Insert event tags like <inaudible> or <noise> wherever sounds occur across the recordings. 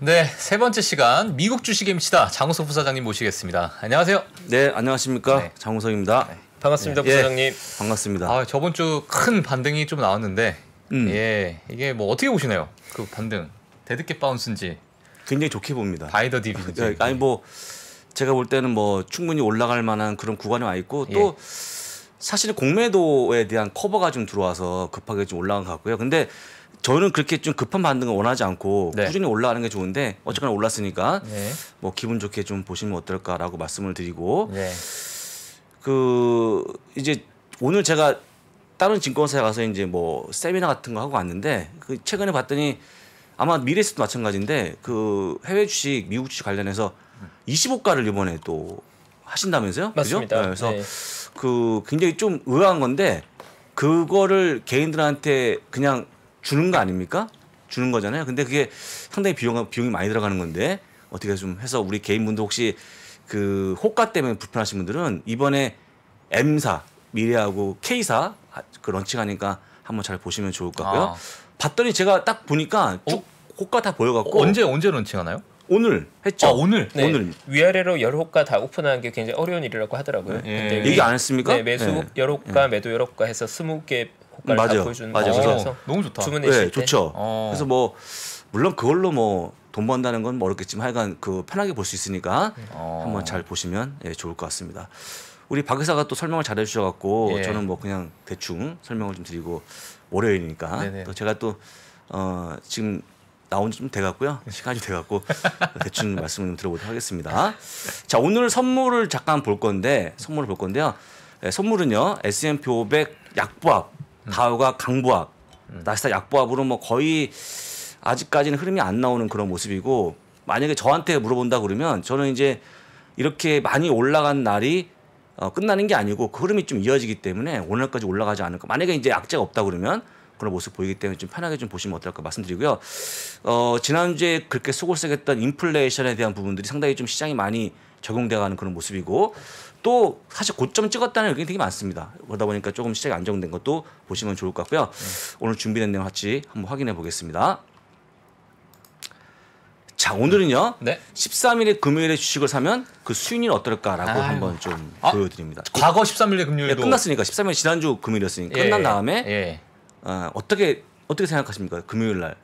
네, 세 번째 시간 미국 주식에 미치다 장우석 부사장님 모시겠습니다. 안녕하세요. 네, 안녕하십니까. 네. 장우석입니다. 반갑습니다, 예. 부사장님. 반갑습니다. 아, 저번 주 큰 반등이 좀 나왔는데, 음. 예, 이게 뭐 어떻게 보시나요? 그 반등 dead cat bounce인지 굉장히 좋게 봅니다. buy the dip인지. 네, 아니 뭐 제가 볼 때는 뭐 충분히 올라갈 만한 그런 구간에 와 있고 또 예. 사실 공매도에 대한 커버가 좀 들어와서 급하게 좀 올라간 것 같고요. 근데 저는 그렇게 좀 급한 반등을 원하지 않고 네. 꾸준히 올라가는 게 좋은데 어쨌거나 올랐으니까 네, 뭐 기분 좋게 좀 보시면 어떨까라고 말씀을 드리고 네, 그 이제 오늘 제가 다른 증권사에 가서 이제 뭐 세미나 같은 거 하고 왔는데 그 최근에 봤더니 아마 미래에서도 마찬가지인데 그 해외 주식 미국 주식 관련해서 25가를 이번에 또 하신다면서요? 맞습니다. 그죠? 네, 그래서 네. 그 굉장히 좀 의아한 건데 그거를 개인들한테 그냥 주는 거 아닙니까? 주는 거잖아요. 근데 그게 상당히 비용 비용이 많이 들어가는 건데 어떻게 좀 해서 우리 개인분들 혹시 그 호가 때문에 불편하신 분들은 이번에 M사 미래하고 K사 그 런칭하니까 한번 잘 보시면 좋을 것 같고요. 아. 봤더니 제가 딱 보니까 쭉 호가 다 보여갖고 어, 언제 언제 런칭하나요? 오늘 했죠. 아, 오늘. 네, 오늘 위아래로 여러호가 다 오픈하는 게 굉장히 어려운 일이라고 하더라고요. 예. 근데 얘기 안 했습니까? 네, 매수 네. 여호가, 매도 여호가 해서 20개 호가를 맞아요. 다 보여주는 맞아요. 그래서 어, 너무 좋다. 주문하실 네, 때 좋죠. 어. 그래서 뭐 물론 그걸로 뭐 돈 번다는 건 어렵겠지만 하여간 그 편하게 볼 수 있으니까 어. 한번 잘 보시면 예, 좋을 것 같습니다. 우리 박 의사가 또 설명을 잘 해 주셔 갖고 예. 저는 뭐 그냥 대충 설명을 좀 드리고 월요일이니까 네네. 또 제가 또 어, 지금 나온 지 좀 돼갖고요 시간이 돼갖고 <laughs> 대충 말씀을 좀 들어보도록 하겠습니다. 자 오늘 선물을 잠깐 볼 건데 선물을 볼 건데요. 예, 선물은요 S&P 500 약보합, 다우가 강보합, 나스닥 약보합으로 뭐 거의 아직까지는 흐름이 안 나오는 그런 모습이고 만약에 저한테 물어본다 그러면 저는 이제 이렇게 많이 올라간 날이 어, 끝나는 게 아니고 그 흐름이 좀 이어지기 때문에 오늘까지 올라가지 않을까. 만약에 이제 악재가 없다 그러면 그런 모습 보이기 때문에 좀 편하게 좀 보시면 어떨까 말씀드리고요. 어, 지난주에 그렇게 속을 썩였던 인플레이션에 대한 부분들이 상당히 좀 시장이 많이 적용돼가는 그런 모습이고 또 사실 고점 찍었다는 의견이 되게 많습니다. 그러다 보니까 조금 시장이 안정된 것도 보시면 좋을 것 같고요. 오늘 준비된 내용 같이 한번 확인해 보겠습니다. 자 오늘은요. 네. 13일에 금요일에 주식을 사면 그 수익률 어떨까라고 아이고. 한번 좀 아, 보여드립니다. 과거 13일의 예, 금요일도 끝났으니까 13일 지난주 금요일이었으니까 예, 끝난 다음에 예. 어, 어떻게 어떻게 생각하십니까? 금요일 날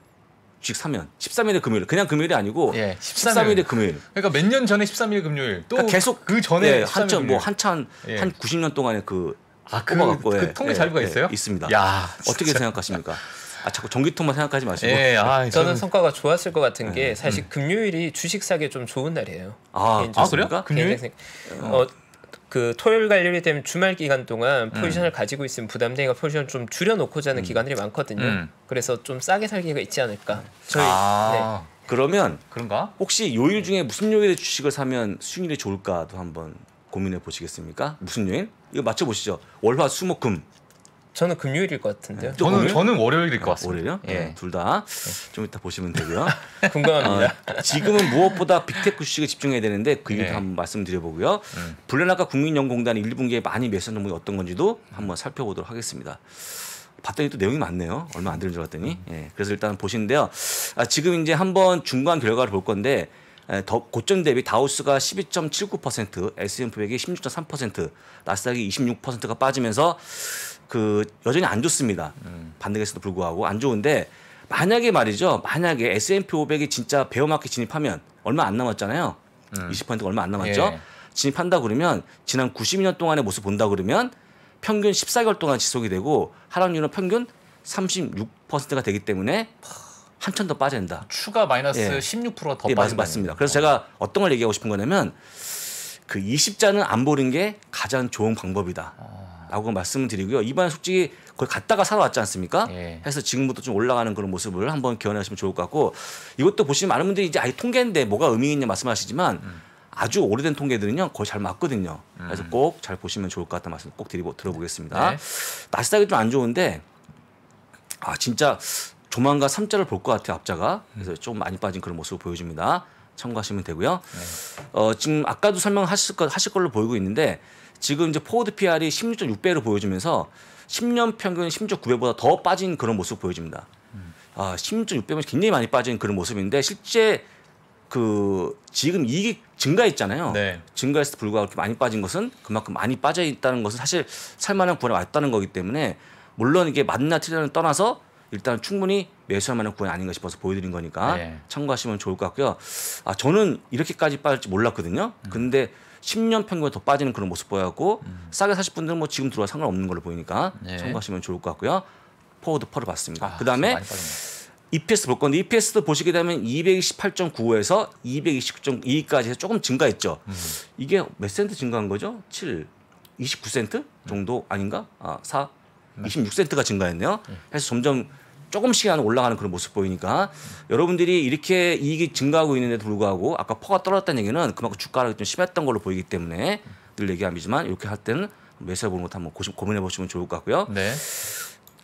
주식 사면 13일에 금요일 그냥 금요일이 아니고 예, 13일. 에 금요일 그러니까 몇 년 전에 13일 금요일 또 그러니까 계속 그 전에 예, 13일 한참 뭐. 한참 예. 한 90년 동안에 그 아, 그, 뽑아갖고, 그 예, 통계 예, 자료가 예, 있어요? 있습니다. 야, 어떻게. 생각하십니까? 아 자꾸 전기통만 생각하지 마시고 예, 아, 저는 성과가 좋았을 것 같은 네. 게 사실 금요일이 주식 사기 좀 좋은 날이에요. 아. 아, 그래요? 금요일? 생- 어, 그 토요일 관련이 되면 주말 기간 동안 음. 포지션을 가지고 있으면 부담되니까 포지션을 좀 줄여놓고자 하는 기관들이 많거든요. 음. 그래서 좀 싸게 살기가 있지 않을까. 저희 아, 그러면 그런가? 혹시 요일 중에 무슨 요일에 주식을 사면 수익률이 좋을까도 한번 고민해 보시겠습니까? 무슨 요일? 이거 맞춰 보시죠. 월화 수목금 저는 금요일일 것 같은데요. 또 저는? 저는 월요일일 것 같습니다. 월요일요? 예. 둘 다 좀 이따 보시면 되고요. <laughs> 궁금합니다. 어, 지금은 무엇보다 빅테크 주식에 집중해야 되는데 그 얘기도 네. 한번 말씀드려보고요. 블렌 아까 국민연공단이 1분기에 많이 매수한 종목이 어떤 건지도 한번 살펴보도록 하겠습니다. 봤더니 또 내용이 많네요. 얼마 안 되는 줄 알았더니. 예, 그래서 일단 보시는데요. 아, 지금 이제 한번 중간 결과를 볼 건데 에, 더 고점 대비 다우스가 12.79%, S&P 500이 16.3%, 나스닥이 26%가 빠지면서 그 여전히 안 좋습니다. 반등에서도 불구하고 안 좋은데 만약에 말이죠. 만약에 S&P 500이 진짜 베어마켓 진입하면 얼마 안 남았잖아요. 20%가 얼마 안 남았죠. 예. 진입한다 그러면 지난 92년 동안의 모습 본다 그러면 평균 14개월 동안 지속이 되고 하락률은 평균 36%가 되기 때문에 한참 더 된다. 추가 마이너스 예. 16%더 예, 맞, 빠진다. 맞습니다. 그래서 제가 어떤 걸 얘기하고 싶은 거냐면 그 20자는 안 보는 게 가장 좋은 방법이다. 라고 말씀을 드리고요. 이번에 솔직히 거의 갔다가 살아왔지 않습니까? 예. 해서 지금부터 좀 올라가는 그런 모습을 한번 기원하시면 좋을 것 같고 이것도 보시면 많은 분들이 이제 아예 통계인데 뭐가 의미 있냐 말씀하시지만 아주 오래된 통계들은요 거의 잘 맞거든요. 그래서 꼭잘 보시면 좋을 것 같다는 말씀 꼭 드리고 들어보겠습니다. 네. 나스닥이 좀 안 좋은데 아 진짜 조만간 3자를 볼 것 같아요 앞자가 그래서 좀 많이 빠진 그런 모습을 보여줍니다. 참고하시면 되고요. 어, 지금 아까도 설명하실 것 하실 걸로 보이고 있는데 지금 이제 포워드 PR이 16.6배로 보여주면서 10년 평균 16.9배보다 더 빠진 그런 모습 보여줍니다. 아, 16.6배면 굉장히 많이 빠진 그런 모습인데 실제 그 지금 이익이 증가했잖아요. 네. 증가했을 불구하고 그렇게 많이 빠진 것은 그만큼 많이 빠져 있다는 것은 사실 살만한 구간에 왔다는 거기 때문에 물론 이게 맞나 틀리나를 떠나서 일단 충분히 매수할 만한 구간이 아닌가 싶어서 보여드린 거니까 네. 참고하시면 좋을 것 같고요. 아 저는 이렇게까지 빠질지 몰랐거든요. 근데 10년 평균에 더 빠지는 그런 모습 보여갖고 싸게 사실 분들은 뭐 지금 들어와 상관없는 걸로 보이니까 네. 참고하시면 좋을 것 같고요. 포워드 펄을 봤습니다. 아, 그다음에. EPS 볼 건데 EPS도 보시게 되면 228.95에서 229.2까지 해서 조금 증가했죠. 음. 이게 몇 센트 증가한 거죠? 7, 29센트 정도 아닌가? 아, 4, 네. 26센트가 증가했네요. 그래서 점점 조금씩 한 올라가는 그런 모습 보이니까 여러분들이 이렇게 이익이 증가하고 있는데도 불구하고 아까 PER가 떨어졌다는 얘기는 그만큼 주가가 좀 심했던 걸로 보이기 때문에 늘 얘기합니다만 이렇게 할 때는 매수해 보는 것도 한번 고민해 보시면 좋을 것 같고요. 네.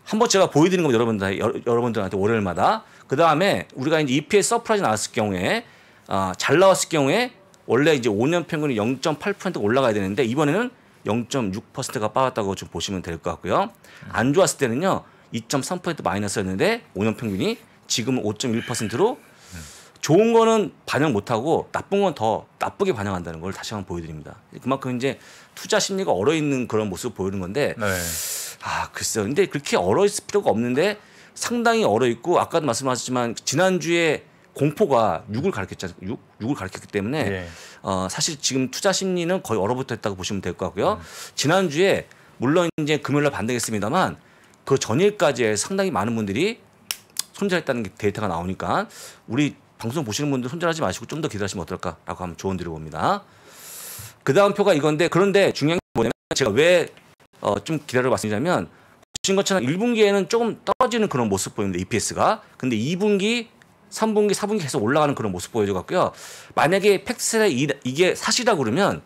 한번 제가 보여드리는 겁니다. 여러분들 여- 여러분들한테 월요일마다 그 다음에 우리가 이제 EPS 서프라이즈 나왔을 경우에 아, 잘 나왔을 경우에 원래 이제 5년 평균이 0.8% 올라가야 되는데 이번에는 0.6%가 빠졌다고 좀 보시면 될 것 같고요. 안 좋았을 때는요 2.3% 마이너스였는데 5년 평균이 지금은 5.1%로 좋은 거는 반영 못하고 나쁜 건 더 나쁘게 반영한다는 걸 다시 한번 보여드립니다. 그만큼 이제 투자 심리가 얼어 있는 그런 모습을 보이는 건데 네. 아 글쎄요. 근데 그렇게 얼어 있을 필요가 없는데 상당히 얼어 있고 아까도 말씀하셨지만 지난 주에 공포가 6을 가르쳤잖아요. 6, 6을 가르쳤기 때문에 예. 어, 사실 지금 투자 심리는 거의 얼어붙어 있다고 보시면 될 것 같고요. 지난 주에 물론 이제 금요일 날 반등했습니다만 그 전일까지 상당히 많은 분들이 손절했다는 게 데이터가 나오니까 우리 방송 보시는 분들 손절하지 마시고 좀 더 기다리시면 어떨까라고 한번 조언 드려봅니다. 그 다음 표가 이건데 그런데 중요한 게 뭐냐면 제가 왜 어, 좀 기다려 봤냐면 보신 것처럼 1분기에는 조금 떨어지는 그런 모습 보이는데 EPS가 근데 2분기 3분기, 4분기 계속 올라가는 그런 모습 보여줘 갖고요. 만약에 팩트에 이게 사실이다 그러면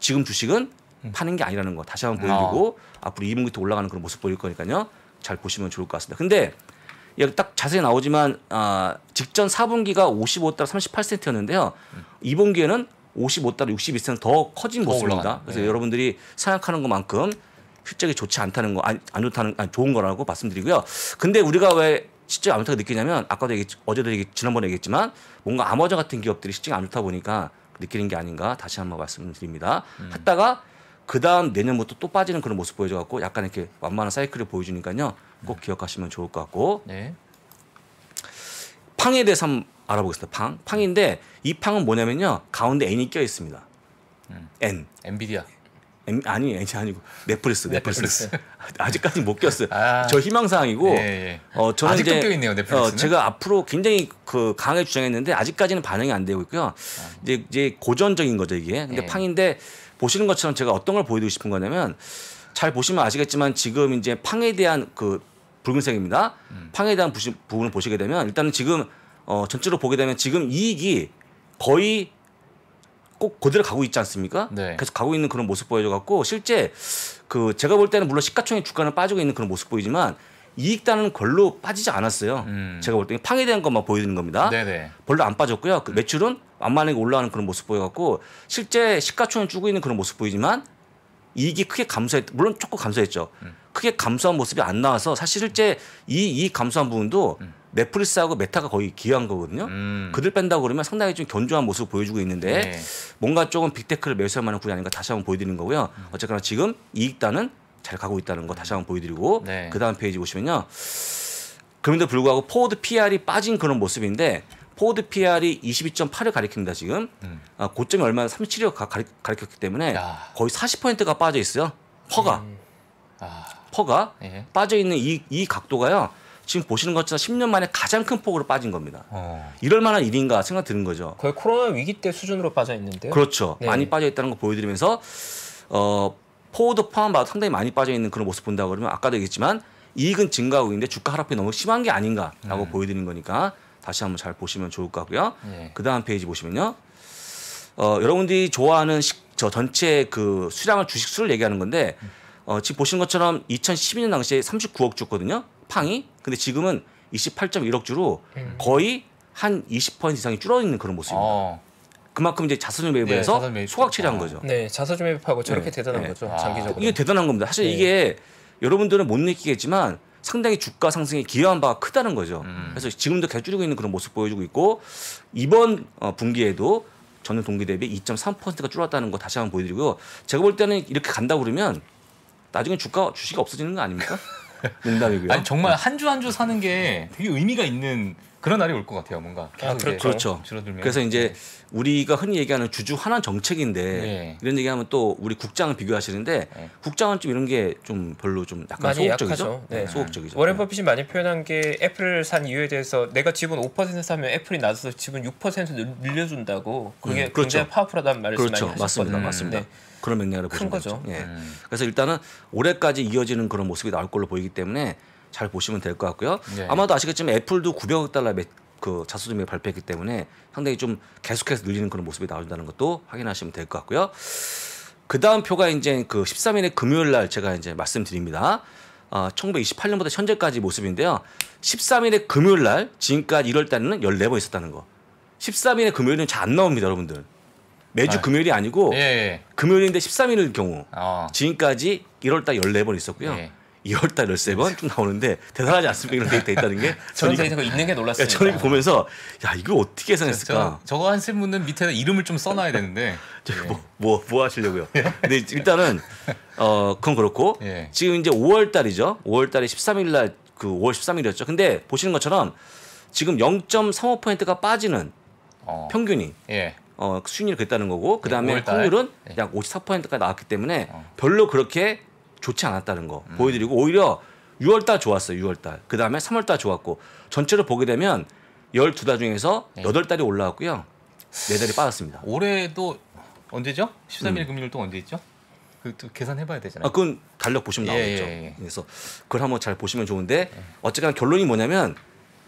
지금 주식은 파는 게 아니라는 거 다시 한번 보여드리고 앞으로 2분기 때 올라가는 그런 모습 보일 거니까요. 잘 보시면 좋을 것 같습니다. 근데 여기 딱 자세히 나오지만 아, 직전 4분기가 55달러 38센트였는데요. 2분기에는 55달러 62센트 더 커진 더 모습입니다. 그래서 네. 여러분들이 생각하는 것만큼 실적이 좋지 않다는 거, 안, 안 좋다는, 아니, 좋은 거라고 말씀드리고요. 근데 우리가 왜 실적이 안 좋다고 느끼냐면 아까도 얘기, 어제도 얘기, 지난번에 얘기했지만 뭔가 아마존 같은 기업들이 실적이 안 좋다 보니까 느끼는 게 아닌가 다시 한번 말씀드립니다. 했다가 그 다음 내년부터 또 빠지는 그런 모습 보여줘갖고 약간 이렇게 완만한 사이클을 보여주니까요. 꼭 기억하시면 좋을 것 같고 네. 팡에 대해서 한번 알아보겠습니다. 팡. 팡인데 이 팡은 뭐냐면요. 가운데 N이 껴 있습니다. N. 엔비디아. M, 아니 N이 아니고 넷플릭스. 넷플릭스. 넷플릭스. <laughs> 아직까지 못 꼈어요. 아. 저 희망사항이고 예, 예. 어 저는 아직도 이제 껴있네요, 넷플릭스는. 어, 제가 앞으로 굉장히 그 강하게 주장했는데 아직까지는 반영이 안 되고 있고요. 이제 이제 고전적인 거죠 이게. 근데 예. 팡인데 보시는 것처럼 제가 어떤 걸 보여드리고 싶은 거냐면 잘 보시면 아시겠지만 지금 이제 팡에 대한 그 붉은색입니다. 음. 팡에 대한 부시, 부분을 보시게 되면 일단은 지금 어 전체로 보게 되면 지금 이익이 거의 꼭 그대로 가고 있지 않습니까? 네. 계속 가고 있는 그런 모습 보여줘 갖고 실제 그 제가 볼 때는 물론 시가총액 주가는 빠지고 있는 그런 모습 보이지만 이익단은 별로 빠지지 않았어요. 음. 제가 볼 때는 팡에 대한 것만 보여드리는 겁니다. 네네. 별로 안 빠졌고요. 그 매출은 완만하게 올라가는 그런 모습 보여갖고 실제 시가총액 주고 있는 그런 모습 보이지만 이익이 크게 감소했 물론 조금 감소했죠. 음. 크게 감소한 모습이 안 나와서 사실 실제 이 이익 감소한 부분도 넷플릭스하고 메타가 거의 기여한 거거든요. 음. 그들 뺀다고 그러면 상당히 좀 견조한 모습을 보여주고 있는데 네. 뭔가 조금 빅테크를 매수할 만한 구간이 아닌가 다시 한번 보여드리는 거고요. 어쨌거나 지금 이익단은 잘 가고 있다는 거 다시 한번 보여드리고 네. 그 다음 페이지 보시면요. 그런데 불구하고 forward PER이 빠진 그런 모습인데 forward PER이 22.8을 가리킵니다 지금 음. 아, 고점이 얼마나 37을 가, 가리, 가리켰기 때문에 야. 거의 40%가 빠져 있어요. PER가 아, PER가 예. 빠져 있는 이, 이 각도가요. 지금 보시는 것처럼 10년 만에 가장 큰 폭으로 빠진 겁니다. 어. 이럴 만한 일인가 생각 드는 거죠. 거의 코로나 위기 때 수준으로 빠져 있는데요. 그렇죠. 네. 많이 빠져 있다는 거 보여드리면서 어 forward PER만 봐도 상당히 많이 빠져 있는 그런 모습 본다 고 그러면 아까도 얘기했지만 이익은 증가하고 있는데 주가 하락이 너무 심한 게 아닌가라고 보여드리는 거니까 다시 한번 잘 보시면 좋을 것 같고요. 예. 그 다음 페이지 보시면요. 어, 여러분들이 좋아하는 식, 저 전체 그 수량을 주식 수를 얘기하는 건데 어, 지금 보시는 것처럼 2012년 당시에 39억 주거든요. 팡이. 근데 지금은 28.1억 주로 거의 한 20% 이상이 줄어 있는 그런 모습입니다. 어. 그만큼 이제 자산을 매입을 네, 해서 매입. 소각 처리한 어. 거죠. 네, 자사주 매입하고 저렇게 네, 대단한 네. 거죠. 아. 장기적으로. 이게 대단한 겁니다. 사실 네. 이게 여러분들은 못 느끼겠지만 상당히 주가 상승에 기여한 바가 크다는 거죠. 음. 그래서 지금도 계속 줄이고 있는 그런 모습 보여주고 있고 이번 어, 분기에도 전년 동기 대비 2.3%가 줄었다는 거 다시 한번 보여드리고요. 제가 볼 때는 이렇게 간다 그러면 나중에 주가 주식이 없어지는 거 아닙니까? <laughs> 농담이고요. 아니 정말 한 주 한주 사는 게 되게 의미가 있는 그런 날이 올 것 같아요. 뭔가 이제 그렇죠. 그렇죠. 줄어들면. 그래서 이제 우리가 흔히 얘기하는 주주 환원 정책인데 네. 이런 얘기하면 또 우리 국장을 비교하시는데 네. 국장은 좀 이런 게 좀 별로 좀 약간 많이 소극적이죠. 약하죠. 네. 소극적이죠. 워렌 버핏이 많이 표현한 게 애플을 산 이유에 대해서 내가 지분 5% 사면 애플이 나서서 지분 6% 늘- 늘려준다고 그게 음, 그렇죠. 굉장히 파워풀하다는 말을 그렇죠. 많이 맞습니다. 하셨거든요. 맞습니다. 네. 그런 맥락으로 큰 보시면 거죠. 되죠. 예. 음. 그래서 일단은 올해까지 이어지는 그런 모습이 나올 걸로 보이기 때문에 잘 보시면 될 것 같고요. 네. 아마도 아시겠지만 애플도 900억 달러 매- 그 자수점액 발표했기 때문에 상당히 좀 계속해서 늘리는 그런 모습이 나온다는 것도 확인하시면 될 것 같고요. 그 다음 표가 이제 그 13일의 금요일 날 제가 이제 말씀드립니다. 어, 1928년부터 현재까지 모습인데요. 13일의 금요일 날 지금까지 1월 달에는 14번 있었다는 거. 13일의 금요일은 잘 안 나옵니다, 여러분들. 매주 아. 금요일이 아니고 예, 예. 금요일인데 13일일 경우 어. 지금까지 1월 달 14번 있었고요. 예. 2월 달 13번 쭉 나오는데 대단하지 않습니까? 이런 데이터 있다는 게. 저는 데이터가 있는 게 야, 놀랐습니다. 저는 보면서 야, 이거 어떻게 저, 계산했을까? 저 거 하실 분은 밑에 이름을 좀 써놔야 되는데. <laughs> 저기 뭐, 뭐, 뭐 하시려고요? 근데 일단은 어, 그건 그렇고 예. 지금 이제 5월 달이죠. 5월 달에 13일 날 그 5월 13일이었죠. 근데 보시는 것처럼 지금 0.35%가 빠지는 어. 평균이 예. 어, 수익률이 그랬다는 거고 그다음에 5월 달. 확률은 네. 약 54%가 나왔기 때문에 어. 별로 그렇게 좋지 않았다는 거 음. 보여드리고 오히려 6월 달 좋았어요. 6월 달. 그 다음에 3월 달 좋았고 전체로 보게 되면 12달 중에서 네. 8달이 올라왔고요. 4달이 빠졌습니다. 올해도 언제죠? 13일 음. 금요일 또 언제 있죠? 그또 계산해봐야 되잖아요. 아, 그건 달력 보시면 예, 나오겠죠. 예, 예. 그래서 그걸 한번 잘 보시면 좋은데 어쨌거나 결론이 뭐냐면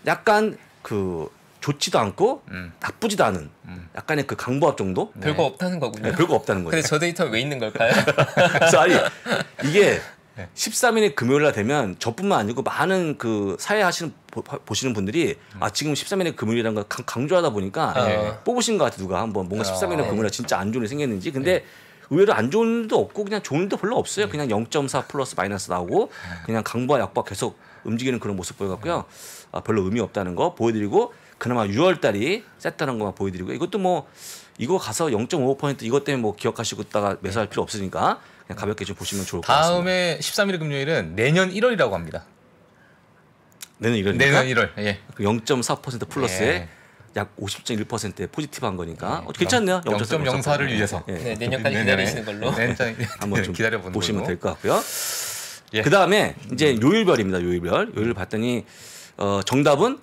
약간 그 좋지도 않고 음. 나쁘지도 않은 음. 약간의 그 강보합 정도? 네. 별거 없다는 거군요. 네, 별거 없다는 거예요. 근데 저 데이터는 왜 있는 걸까요? <laughs> 그래서 아니 이게 네. 13일에 금요일 날 되면 저뿐만 아니고 많은 그 사회 하시는 보, 보시는 분들이 아 지금 13일에 금요일이라는 걸 강- 강조하다 보니까 네. 뽑으신 것 같아 누가 한번 뭔가 아. 13일에 금요일에 진짜 안 좋은 일이 생겼는지 근데 의외로 안 좋은 일도 없고 그냥 좋은 일도 별로 없어요 그냥 0.4 플러스 마이너스 나오고 그냥 강보와 약보가 계속 움직이는 그런 모습 보여갖고요 아, 별로 의미 없다는 거 보여드리고 그나마 6월 달이 셌다는 것만 보여드리고 이것도 뭐 이거 가서 0.55% 이것 때문에 뭐 기억하시고 있다가 매수할 필요 없으니까 그냥 가볍게 좀 보시면 좋을 것 같습니다. 다음에 13일 금요일은 내년 1월이라고 합니다. 내년 이러니까 내년 1월. 예. 0.4% 플러스에 예. 약 50.1%의 포지티브한 거니까 예. 어, 괜찮네요. 0.04를 위해서. 예. 네, 내년까지 내년에. 기다리시는 걸로. 내년까지 한번 좀 기다려 보는 보시면. 될 것 같고요. 예. 그 다음에 이제 요일별입니다. 요일별. 요일 봤더니 어, 정답은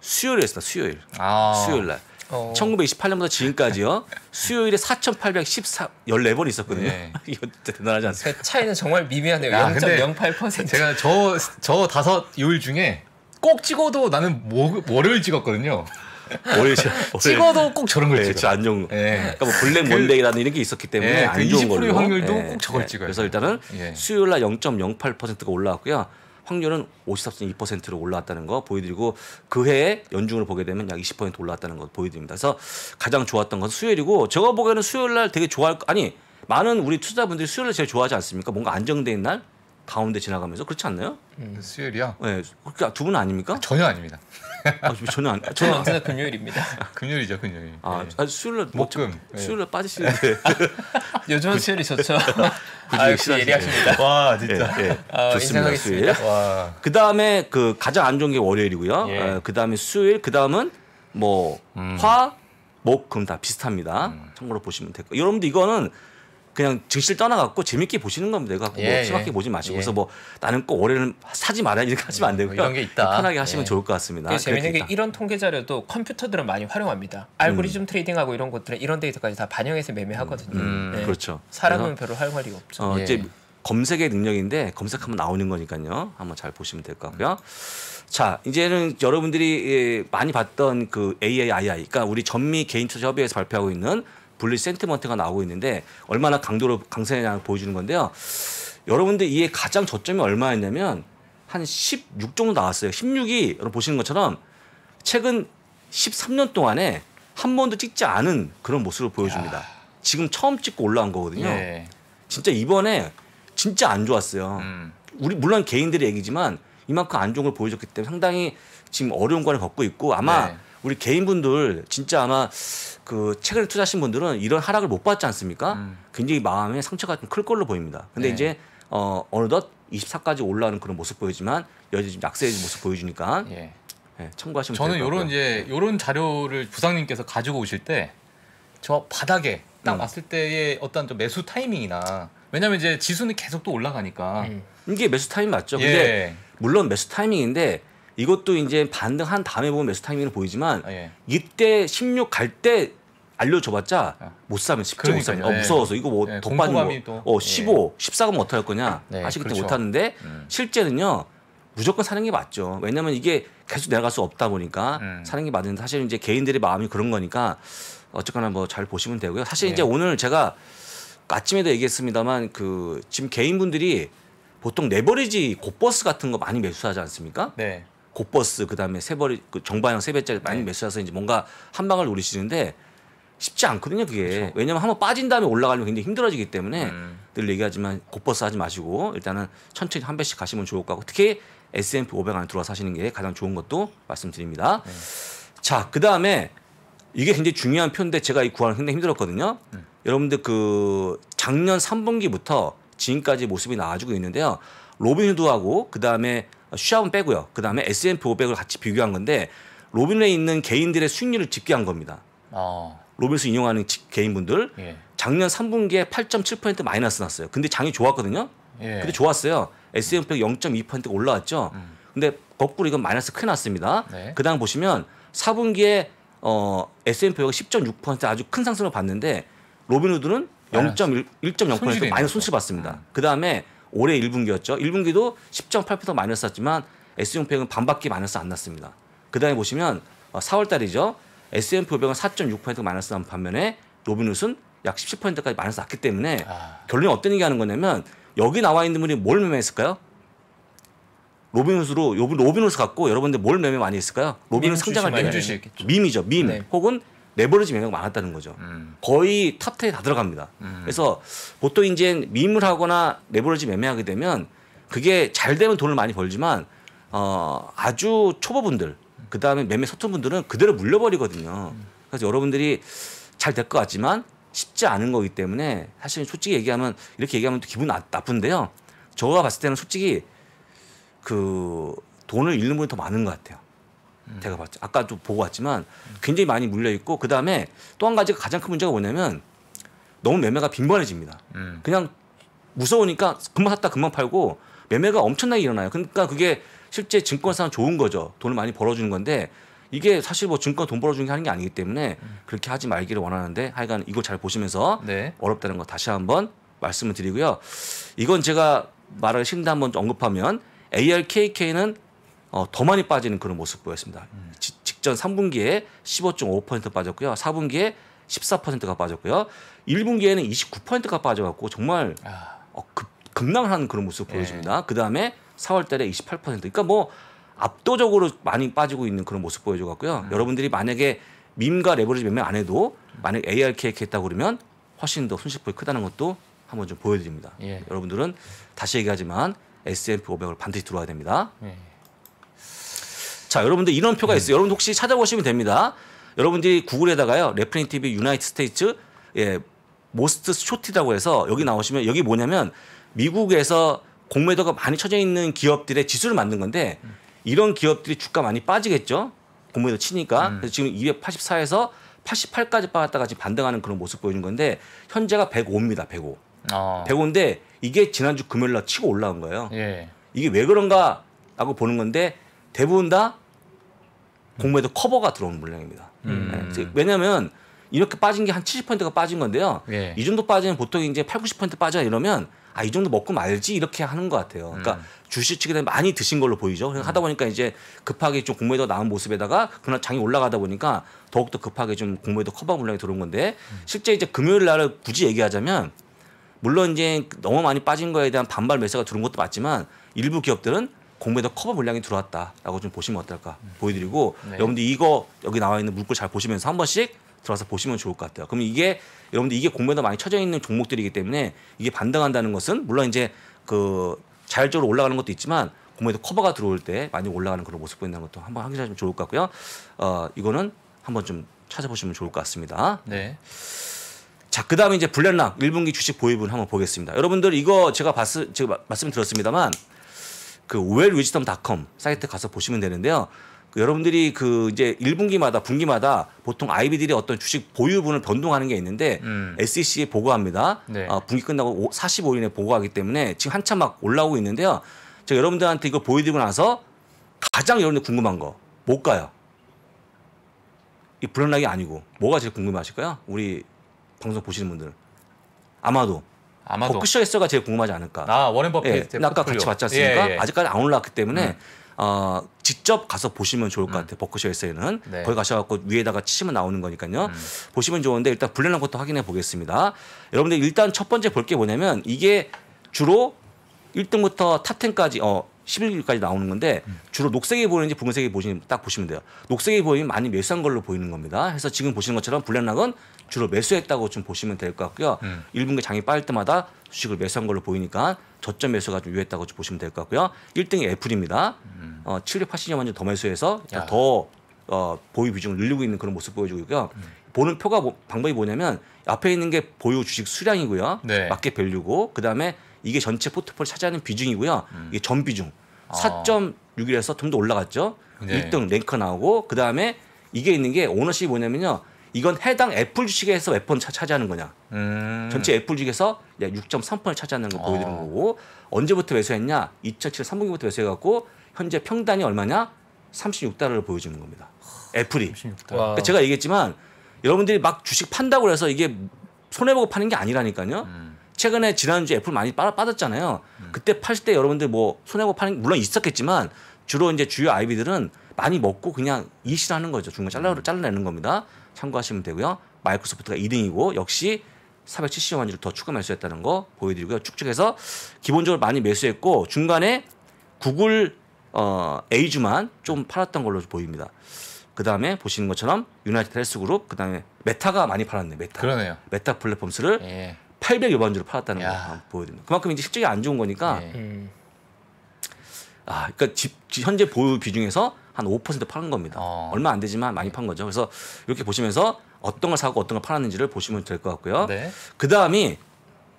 수요일이었습니다. 수요일. 아. 수요일 날. 어. 1928년부터 지금까지요. 수요일에 4,814 14번 있었거든요. 네. <laughs> 이거 진짜 대단하지 않습니까? 그 차이는 정말 미미하네요. 야, 근데 0.08%. 제가 저 저 다섯 요일 중에 꼭 찍어도 나는 목, 월요일 찍었거든요. <laughs> 월요일 찍어도 꼭 저런 걸 네, 찍어. 진짜 안 좋은. 예. 그러니까 뭐 블랙 먼데이라는 이런 게 있었기 때문에 예, 안그 좋은 20% 걸로. 의 확률도 꼭 저걸 찍어야 그래서 돼요. 일단은 예. 수요일 날 0.08%가 올라왔고요. 확률은 54.2%로 올라왔다는 거 보여드리고 그 해에 연중을 보게 되면 약 20% 올라왔다는 거 보여드립니다. 그래서 가장 좋았던 것은 수요일이고 제가 보기에는 수요일 날 되게 좋아할 거- 아니 많은 우리 투자자분들이 수요일을 제일 좋아하지 않습니까? 뭔가 안정된 날 가운데 지나가면서 그렇지 않나요? 수요일이야? 네, 그러니까 두 분은 아닙니까? 전혀 아닙니다. 아, <laughs> 전혀 안. 저는 언제나 금요일입니다. 금요일이죠, 금요일. 아, 예. 아 수요일 날 뭐, 목금. 예. 수요일 날 빠지시는데. <laughs> 요즘은 수요일이 좋죠. 아, 역시 예리하십니다. 와 진짜. 예, 예. 아, 좋습니다. 수요일. 와. 그 다음에 그 가장 안 좋은 게 월요일이고요. 예. 그 다음에 수요일, 그 다음은 뭐 음. 화, 목, 금 다 비슷합니다. 참고로 보시면 될거 여러분들 이거는 그냥 즉실 떠나갖고 재밌게 보시는 겁니다. 이거 갖고 예, 뭐 심하게 예. 보지 마시고 예. 그래서 뭐 나는 꼭 월요일은 사지 말아야 이렇게 하시면 안 되고요. 이런 게 있다. 편하게 하시면 예. 좋을 것 같습니다. 재밌는 게 이런 통계 자료도 컴퓨터들은 많이 활용합니다. 알고리즘 트레이딩하고 이런 것들은 이런 데이터까지 다 반영해서 매매하거든요. 음, 네. 그렇죠. 사람은 별로 활용할 리가 없죠. 어, 예. 이제 검색의 능력인데 검색하면 나오는 거니까요. 한번 잘 보시면 될 것 같고요. 자, 이제는 여러분들이 예, 많이 봤던 그 AAII, 그러니까 우리 전미 개인 투자 협의회에서 발표하고 있는 분리 센티먼트가 나오고 있는데 얼마나 강도로 강세냐 보여주는 건데요. 여러분들 이게 가장 저점이 얼마였냐면 한 16 정도 나왔어요. 16이 여러분 보시는 것처럼 최근 13년 동안에 한 번도 찍지 않은 그런 모습을 보여줍니다. 지금 처음 찍고 올라온 거거든요. 예. 진짜 이번에 진짜 안 좋았어요. 음. 우리 물론 개인들의 얘기지만 이만큼 안 좋은 걸 보여줬기 때문에 상당히 지금 어려운 관을 겪고 있고 아마 네. 우리 개인분들 진짜 아마 그 최근에 투자하신 분들은 이런 하락을 못 받지 않습니까? 음. 굉장히 마음에 상처가 좀 클 걸로 보입니다. 근데 네. 이제 어 어느덧 24까지 올라가는 그런 모습 보이지만 여전히 좀 약세의 모습 보여주니까 예. 예, 참고하시면 저는 요런. 이제 요런 자료를 부장님께서 가지고 오실 때 저 바닥에 딱 음. 왔을 때의 어떤 좀 매수 타이밍이나 왜냐면 이제 지수는 계속 또 올라가니까 음. 이게 매수 타임 맞죠? 예. 근데 물론 매수 타이밍인데 이것도 이제 반등한 다음에 보면 매수 타이밍으로 보이지만 아, 예. 이때 16 갈 때 알려줘봤자 아. 못 사면 쉽죠 못 사면 그러니까요. 어, 예. 무서워서 이거 뭐 예, 더 빠진 거 공포감이 또, 어, 예. 15, 14 가 면 어떡할 거냐 네, 하시기 때문에 그렇죠. 못 하는데 음. 실제는요 무조건 사는 게 맞죠 왜냐면 이게 계속 내려갈 수 없다 보니까 음. 사는 게 맞는데 사실 이제 개인들의 마음이 그런 거니까 어쨌거나 뭐 잘 보시면 되고요 사실 예. 이제 오늘 제가 아침에도 얘기했습니다만 그 지금 개인분들이 보통 네버리지 곧버스 같은 거 많이 매수하지 않습니까? 네. 곧버스 그다음에 세버리 그 정방향 세 배짜리 많이 네. 매수해서 이제 뭔가 한 방을 노리시는데 쉽지 않거든요 그게 그렇죠. 왜냐면 한번 빠진 다음에 올라가려면 굉장히 힘들어지기 때문에 음. 늘 얘기하지만 곧버스 하지 마시고 일단은 천천히 한 배씩 가시면 좋을 것 같고 특히 S&P 500 안에 들어와서 하시는 게 가장 좋은 것도 말씀드립니다. 네. 자 그다음에 이게 굉장히 중요한 표인데 제가 이 구하는 굉장히 힘들었거든요. 음. 여러분들 그 작년 3분기부터 지금까지 모습이 나와주고 있는데요. 로빈후드하고 그다음에 슈아운 빼고요. 그다음에 S&P 500을 같이 비교한 건데 로빈후드에 있는 개인들의 수익률을 집계한 겁니다. 아, 로빈후드 이용하는 지- 개인분들 예. 작년 3분기에 8.7% 마이너스 났어요. 근데 장이 좋았거든요. 예. 근데 좋았어요. S&P 0.2%가 올라왔죠. 음. 근데 거꾸로 이건 마이너스 크게 났습니다. 네. 그다음 보시면 4분기에 어, S&P가 10.6% 아주 큰 상승을 봤는데 로빈후드는 마이너스. 0.1.0% 손실이네요, 마이너스 또. 손실 봤습니다. 음. 그다음에 올해 1분기였죠. 1분기도 10.8% 마이너스 났지만 S&P는 반밖에 마이너스 안 났습니다. 그다음에 보시면 어, 4월 달이죠. S&P 500은 4.6% 마이너스 난 반면에 로빈후드는 약 17%까지 마이너스 났기 때문에 아, 결론이 어떤 얘기하는 거냐면 여기 나와 있는 분이 뭘 매매했을까요? 로빈후드로 요 로빈후드 갖고 여러분들 뭘 매매 많이 했을까요? 밈 상장할 때. 밈이죠, 밈 네. 혹은 레버리지 매매가 많았다는 거죠. 음. 거의 top 10에 다 들어갑니다. 음. 그래서 보통 이제 밈을 하거나 레버리지 매매하게 되면 그게 잘 되면 돈을 많이 벌지만 어, 아주 초보분들 그 다음에 매매 서툰 분들은 그대로 물려버리거든요. 그래서 여러분들이 잘 될 것 같지만 쉽지 않은 거기 때문에 사실 솔직히 얘기하면 이렇게 얘기하면 또 기분 나, 나쁜데요. 저가 봤을 때는 솔직히 그 돈을 잃는 분이 더 많은 것 같아요. 제가 봤죠. 아까도 보고 왔지만 굉장히 많이 물려 있고 그 다음에 또 한 가지가 가장 큰 문제가 뭐냐면 너무 매매가 빈번해집니다. 음. 그냥 무서우니까 금방 샀다 금방 팔고 매매가 엄청나게 일어나요. 그러니까 그게 실제 증권사는 좋은 거죠. 돈을 많이 벌어주는 건데 이게 사실 뭐 증권 돈 벌어주는 게 하는 게 아니기 때문에 그렇게 하지 말기를 원하는데 하여간 이거 잘 보시면서 네. 어렵다는 거 다시 한번 말씀을 드리고요. 이건 제가 말하기 싫은데 한번 언급하면 ARKK는 어, 더 많이 빠지는 그런 모습 보였습니다. 지- 직전 3분기에 15.5% 빠졌고요. 4분기에 14%가 빠졌고요. 1분기에는 29%가 빠져갖고 정말 아, 어, 급, 급락하는 그런 모습 예. 보여줍니다. 그 다음에 4월 달에 28%. 그러니까 뭐 압도적으로 많이 빠지고 있는 그런 모습 보여줘 갖고요. 음. 여러분들이 만약에 밈과 레버리지 매매 안 해도 만약 ARKK 했다고 그러면 훨씬 더 손실폭이 크다는 것도 한번 좀 보여드립니다. 예. 여러분들은 다시 얘기하지만 S&P 500을 반드시 들어와야 됩니다. 예. 자, 여러분들 이런 음. 표가 있어요. 여러분 혹시 찾아보시면 됩니다. 여러분들이 구글에다가요, Refinitiv United States 예, Most Shorted라고 해서 여기 나오시면 여기 뭐냐면 미국에서 공매도가 많이 쳐져 있는 기업들의 지수를 만든 건데 이런 기업들이 주가 많이 빠지겠죠. 공매도 치니까. 음. 그래서 지금 284에서 88까지 빠졌다가 지금 반등하는 그런 모습 보여준 건데 현재가 105입니다. 105. 아, 105인데 이게 지난주 금요일 날 치고 올라온 거예요. 예. 이게 왜 그런가 라고 보는 건데 대부분 다 공매도 커버가 들어오는 물량입니다. 음. 네, 왜냐하면 이렇게 빠진 게 한 70%가 빠진 건데요. 예. 이 정도 빠지면 보통 이제 8, 90% 빠져 이러면 아 이 정도 먹고 말지 이렇게 하는 것 같아요. 그러니까 음. 주식 측에 많이 드신 걸로 보이죠. 그래서 하다 보니까 이제 급하게 좀 공매도 나온 모습에다가 그날 장이 올라가다 보니까 더욱더 급하게 좀 공매도 커버 물량이 들어온 건데 음. 실제 이제 금요일 날을 굳이 얘기하자면 물론 이제 너무 많이 빠진 거에 대한 반발 매수가 들어온 것도 맞지만 일부 기업들은 공매도 커버 물량이 들어왔다라고 좀 보시면 어떨까 보여드리고 네. 여러분들 이거 여기 나와 있는 거 잘 보시면서 한 번씩 들어가서 보시면 좋을 것 같아요. 그럼 이게 여러분들 이게 공매도 많이 쳐져 있는 종목들이기 때문에 이게 반등한다는 것은 물론 이제 그 자율적으로 올라가는 것도 있지만 공매도 cover가 들어올 때 많이 올라가는 그런 모습 보인다는 것도 한번 확인하시면 좋을 것 같고요. 어, 이거는 한번 좀 찾아보시면 좋을 것 같습니다. 네. 자, 그다음에 이제 블랙락 1분기 주식 보유분 한번 보겠습니다. 여러분들 이거 제가 봤을 제가 마- 말씀드렸습니다만 그 wellwisdom.com 사이트 가서 보시면 되는데요. 그 여러분들이 그 이제 1분기마다 분기마다 보통 아이비들이 어떤 주식 보유분을 변동하는 게 있는데 음. SEC에 보고합니다. 네. 어, 분기 끝나고 45일에 보고하기 때문에 지금 한참 막 올라오고 있는데요. 제가 여러분들한테 이거 보여드리고 나서 가장 여러분들 궁금한 거 뭘까요? 이 블랙락이 아니고 뭐가 제일 궁금하실까요? 우리 방송 보시는 분들 아마도 아마도 버크셔에서가 제일 궁금하지 않을까. 아 워렌 버핏 예, 아까 같이 봤지 않습니까? 예, 예. 아직까지 안 올라왔기 때문에 어, 직접 가서 보시면 좋을 것 같아요. 버크셔에서는 네. 거기 가셔갖고 위에다가 치시면 나오는 거니까요. 보시면 좋은데 일단 블랙락부터 확인해 보겠습니다. 여러분들 일단 첫 번째 볼 게 뭐냐면 이게 주로 1등부터 top 10까지 어 11위까지 나오는 건데 주로 녹색이 보이는지 붉은색이 보이는지 딱 보시면 돼요. 녹색이 보이면 많이 매수한 걸로 보이는 겁니다. 그래서 지금 보시는 것처럼 블랙락은 주로 매수했다고 좀 보시면 될 것 같고요. 음. 1분기 장이 빠질 때마다 주식을 매수한 걸로 보이니까 저점 매수가 좀 유효했다고 좀 보시면 될 것 같고요. 1등이 애플입니다. 어, 780년 완전 더 매수해서 야. 더 어, 보유 비중을 늘리고 있는 그런 모습 보여주고 있고요. 보는 표가 뭐- 방법이 뭐냐면 앞에 있는 게 보유 주식 수량이고요. 네. market value고 그다음에 이게 전체 포트폴리오 차지하는 비중이고요. 이게 전 비중 아. 4.61에서 좀 더 올라갔죠. 네. 1등 랭커 나오고 그다음에 이게 있는 게 ownership이 뭐냐면요. 이건 해당 애플 주식에서 몇 프로 차지하는 거냐. 음. 전체 애플 주식에서 6.3%를 차지하는 걸 보여드리는 어. 거고 언제부터 매수했냐? 2007년 3분기부터 매수해갖고 현재 평단이 얼마냐? 36달러를 보여주는 겁니다. 애플이. 16다. 와. 그러니까 제가 얘기했지만 여러분들이 막 주식 판다고 해서 이게 손해보고 파는 게 아니라니까요. 음. 최근에 지난주에 애플 많이 빠, 빠졌잖아요. 그때 팔 때 여러분들 뭐 손해보고 파는 게 물론 있었겠지만 주로 이제 주요 아이비들은 많이 먹고 그냥 이실 하는 거죠. 중간 잘라 잘라내는 겁니다. 참고하시면 되고요. 마이크로소프트가 2등이고 역시 470만 주를 더 추가 매수했다는 거 보여드리고요. 쭉쭉해서 기본적으로 많이 매수했고 중간에 구글 어, A주만 좀 팔았던 걸로 보입니다. 그 다음에 보시는 것처럼 유나이티드 헬스그룹, 그 다음에 메타가 많이 팔았네. 메타. 그러네요. 메타 플랫폼스를 예. 800여만 주를 팔았다는 거. 한번 보여드립니다. 그만큼 이제 실적이 안 좋은 거니까 예. 음. 아, 그러니까 집, 지- 현재 보유 비중에서 한 5% 파는 겁니다. 어. 얼마 안 되지만 많이 판 거죠. 그래서 이렇게 보시면서 어떤 걸 사고 어떤 걸 팔았는지를 보시면 될 것 같고요. 네. 그 다음이